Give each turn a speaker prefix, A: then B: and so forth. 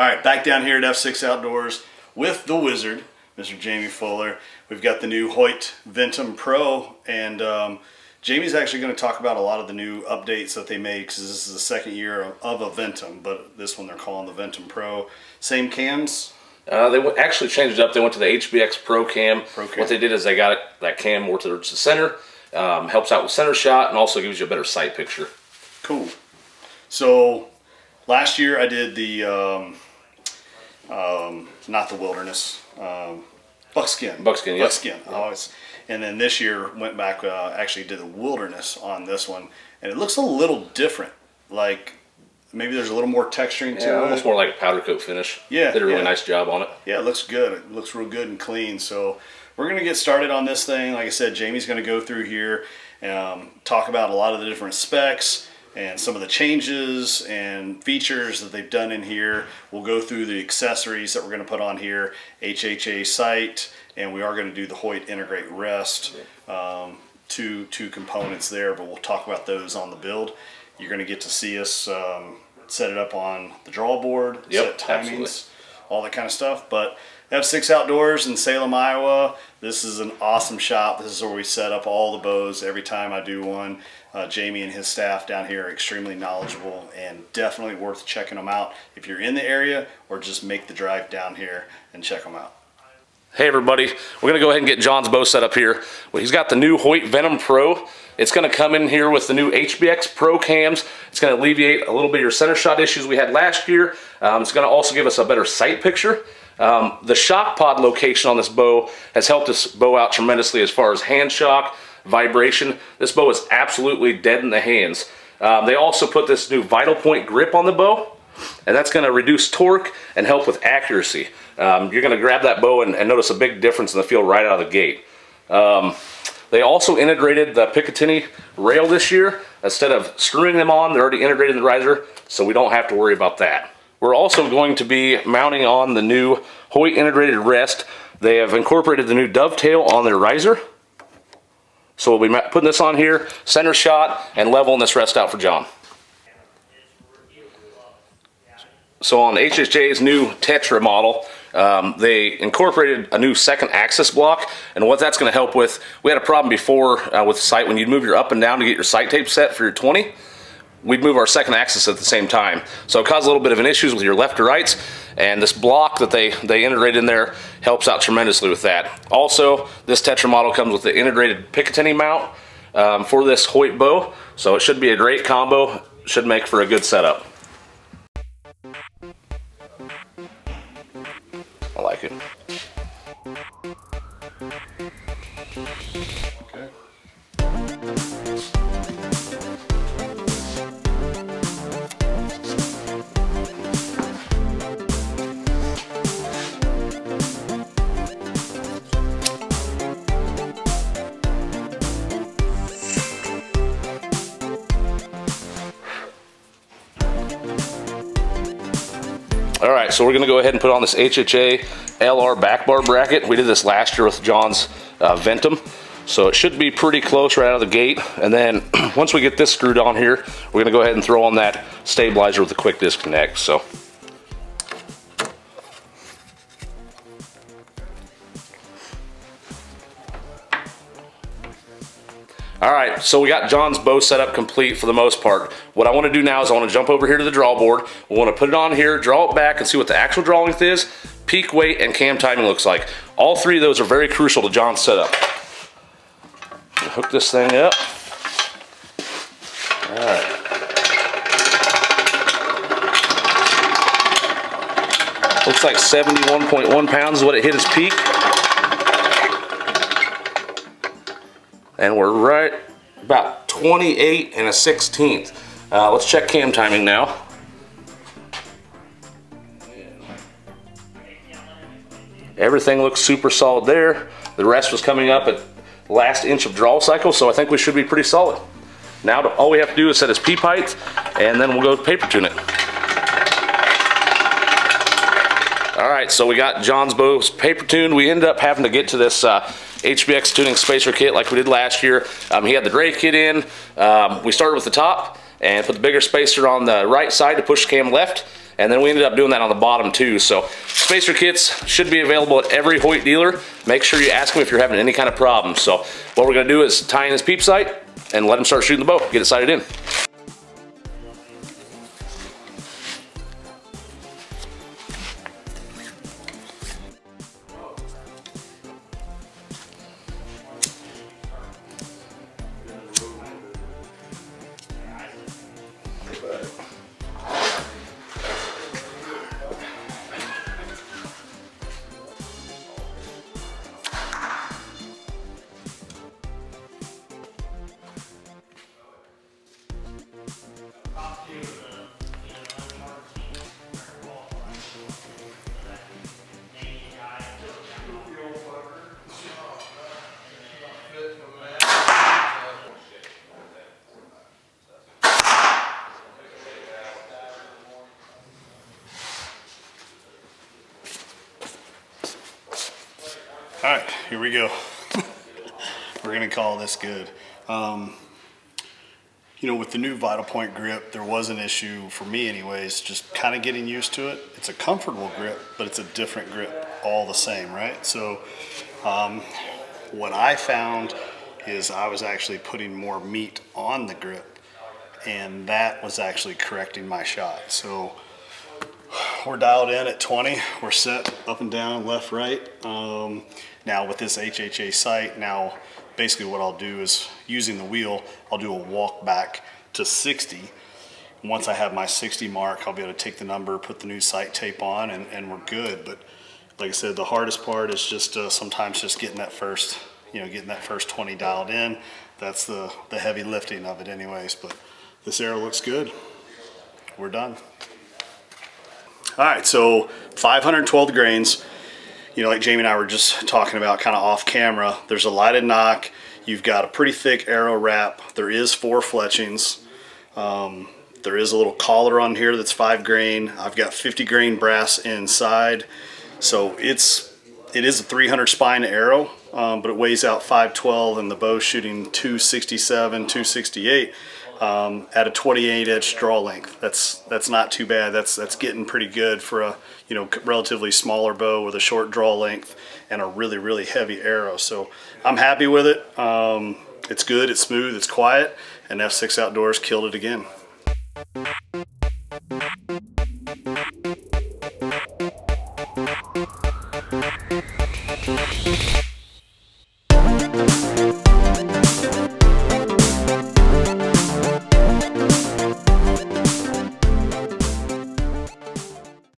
A: All right, back down here at F6 Outdoors with the wizard, Mr. Jamie Fuller. We've got the new Hoyt Ventum Pro, and um, Jamie's actually going to talk about a lot of the new updates that they made because this is the second year of, of a Ventum, but this one they're calling the Ventum Pro. Same cams,
B: Uh, they actually changed it up. They went to the HBX Pro Cam.
A: Pro Cam.
B: What they did is they got it, that cam more towards the center, um, helps out with center shot, and also gives you a better sight picture.
A: Cool. So last year I did the um, um, not the wilderness um, buckskin.
B: Buckskin, yep.
A: Buckskin. Always, and then this year went back. Uh, actually did the wilderness on this one, and it looks a little different. Like maybe there's a little more texturing to
B: Yeah,
A: it.
B: almost more like a powder coat finish.
A: Yeah,
B: did a really
A: yeah.
B: nice job on it.
A: Yeah, it looks good. It looks real good and clean. So we're gonna get started on this thing. Like I said, Jamie's gonna go through here, um, talk about a lot of the different specs and some of the changes and features that they've done in here. We'll go through the accessories that we're gonna put on here, HHA sight, and we are gonna do the Hoyt Integrate Rest. Um, two two components there, but we'll talk about those on the build. You're gonna get to see us um, set it up on the draw board,
B: Yep,
A: set timings
B: absolutely.
A: all that kind of stuff. But F6 Outdoors in Salem, Iowa. This is an awesome shop. This is where we set up all the bows every time I do one. Uh, Jamie and his staff down here are extremely knowledgeable and definitely worth checking them out if you're in the area or just make the drive down here and check them out.
B: Hey everybody, we're gonna go ahead and get John's bow set up here. Well, he's got the new Hoyt Ventum Pro. It's gonna come in here with the new HBX Pro cams. It's gonna alleviate a little bit of your center shot issues we had last year. Um, it's gonna also give us a better sight picture. Um, the shock pod location on this bow has helped us bow out tremendously as far as hand shock, vibration. This bow is absolutely dead in the hands. Um, they also put this new Vital Point grip on the bow and that's going to reduce torque and help with accuracy. Um, you're going to grab that bow and, and notice a big difference in the feel right out of the gate. Um, they also integrated the Picatinny rail this year. Instead of screwing them on, they're already integrated in the riser, so we don't have to worry about that. We're also going to be mounting on the new Hoyt integrated rest. They have incorporated the new dovetail on their riser. So we'll be putting this on here, center shot, and leveling this rest out for John. So on HHA's new Tetra model, um, they incorporated a new second axis block, and what that's going to help with, we had a problem before uh, with the sight when you'd move your up and down to get your sight tape set for your 20, we'd move our second axis at the same time. So it caused a little bit of an issues with your left or rights, and this block that they, they integrated in there helps out tremendously with that. Also, this Tetra model comes with the integrated Picatinny mount um, for this Hoyt bow, so it should be a great combo, should make for a good setup. I like it. Right, so we're gonna go ahead and put on this HHA LR back bar bracket. We did this last year with John's uh, Ventum. So it should be pretty close right out of the gate. And then once we get this screwed on here, we're gonna go ahead and throw on that stabilizer with the quick disconnect. So All right, so we got John's bow set up complete for the most part. What I wanna do now is I wanna jump over here to the draw board. We wanna put it on here, draw it back and see what the actual draw length is, peak weight, and cam timing looks like. All three of those are very crucial to John's setup. Hook this thing up. All right. Looks like 71.1 pounds is what it hit its peak. And we're right about 28 and a 16th. Uh, let's check cam timing now. Everything looks super solid there. The rest was coming up at last inch of draw cycle, so I think we should be pretty solid. Now all we have to do is set his peep height, and then we'll go paper tune it. All right, so we got John's bows paper tuned. We ended up having to get to this uh, HBX tuning spacer kit like we did last year. Um, he had the Dray kit in. Um, we started with the top and put the bigger spacer on the right side to push the cam left. And then we ended up doing that on the bottom too. So spacer kits should be available at every Hoyt dealer. Make sure you ask them if you're having any kind of problems. So what we're gonna do is tie in his peep sight and let him start shooting the bow, get it sighted in.
A: All right, here we go. We're gonna call this good. Um, you know, with the new Vital Point grip, there was an issue for me anyways, just kind of getting used to it. It's a comfortable grip, but it's a different grip all the same, right? So um, what I found is I was actually putting more meat on the grip and that was actually correcting my shot. So we're dialed in at 20. We're set up and down, left, right. Um, now with this HHA sight, now basically what I'll do is using the wheel, I'll do a walk back to 60. Once I have my 60 mark, I'll be able to take the number, put the new sight tape on, and, and we're good. But like I said, the hardest part is just uh, sometimes just getting that first, you know, getting that first 20 dialed in. That's the, the heavy lifting of it anyways. But this arrow looks good. We're done. All right, so 512 grains. You know, like Jamie and I were just talking about kind of off camera, there's a lighted nock. You've got a pretty thick arrow wrap. There is four fletchings. Um, there is a little collar on here that's five grain. I've got 50 grain brass inside. So it's, it is a 300 spine arrow, um, but it weighs out 512 and the bow's shooting 267, 268 um, at a 28 inch draw length. That's that's not too bad. That's that's getting pretty good for a you know relatively smaller bow with a short draw length and a really really heavy arrow. So I'm happy with it. Um, it's good. It's smooth. It's quiet. And F6 Outdoors killed it again.